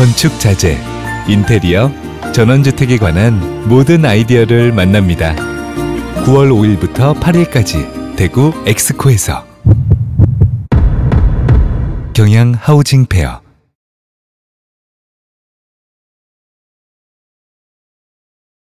건축 자재, 인테리어, 전원주택에 관한 모든 아이디어를 만납니다. 9월 5일부터 8일까지 대구 엑스코에서 경양 하우징 페어